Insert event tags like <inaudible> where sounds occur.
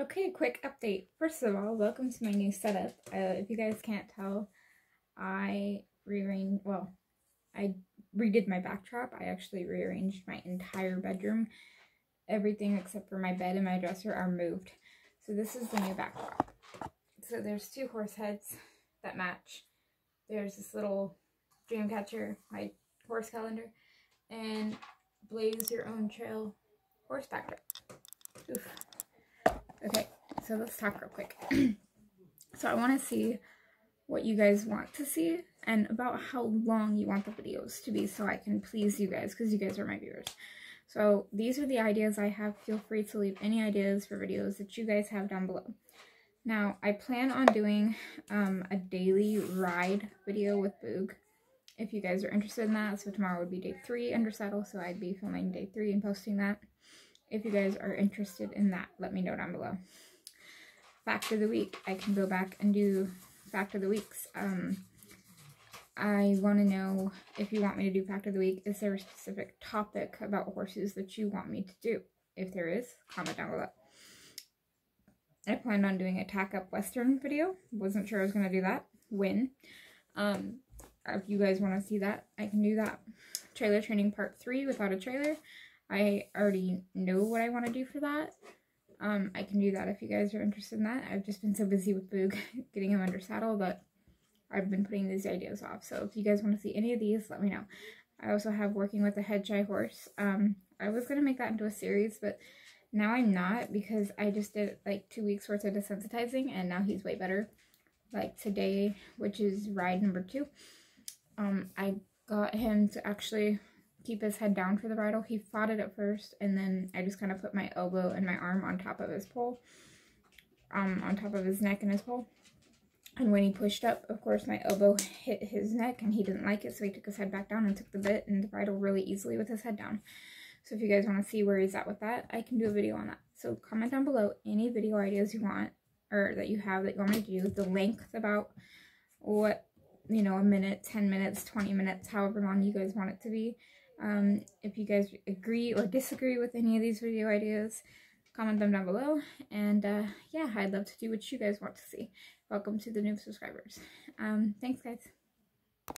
Okay, quick update. First of all, welcome to my new setup. Uh, if you guys can't tell, I rearranged, well, I redid my backdrop. I actually rearranged my entire bedroom. Everything except for my bed and my dresser are moved. So this is the new backdrop. So there's two horse heads that match. There's this little dream catcher, my horse calendar, and blaze your own trail horse backdrop. Oof. So let's talk real quick. <clears throat> so I want to see what you guys want to see and about how long you want the videos to be so I can please you guys because you guys are my viewers. So these are the ideas I have. Feel free to leave any ideas for videos that you guys have down below. Now, I plan on doing um, a daily ride video with Boog if you guys are interested in that. So tomorrow would be day three under saddle, so I'd be filming day three and posting that. If you guys are interested in that, let me know down below. Fact of the week. I can go back and do fact of the weeks. Um, I want to know if you want me to do fact of the week. Is there a specific topic about horses that you want me to do? If there is, comment down below. I planned on doing a tack up western video. Wasn't sure I was going to do that. When. Um, if you guys want to see that, I can do that. Trailer training part 3 without a trailer. I already know what I want to do for that. Um, I can do that if you guys are interested in that. I've just been so busy with Boog <laughs> getting him under saddle that I've been putting these ideas off. So if you guys want to see any of these, let me know. I also have working with a head shy horse. Um, I was going to make that into a series, but now I'm not because I just did like two weeks worth of desensitizing and now he's way better. Like today, which is ride number two, um, I got him to actually keep his head down for the bridle. He fought it at first, and then I just kind of put my elbow and my arm on top of his poll, um, on top of his neck and his poll. And when he pushed up, of course, my elbow hit his neck, and he didn't like it, so he took his head back down and took the bit and the bridle really easily with his head down. So if you guys want to see where he's at with that, I can do a video on that. So comment down below any video ideas you want, or that you have that you want me to do, the length about what, you know, a minute, 10 minutes, 20 minutes, however long you guys want it to be. Um, if you guys agree or disagree with any of these video ideas, comment them down below. And uh, yeah, I'd love to do what you guys want to see. Welcome to the new subscribers. Um, thanks, guys.